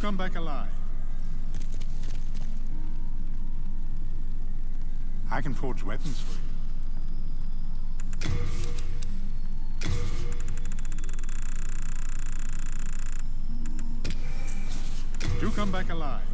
come back alive. I can forge weapons for you. Do come back alive.